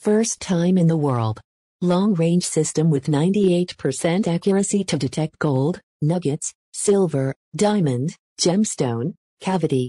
First time in the world. Long range system with 98% accuracy to detect gold, nuggets, silver, diamond, gemstone, cavity,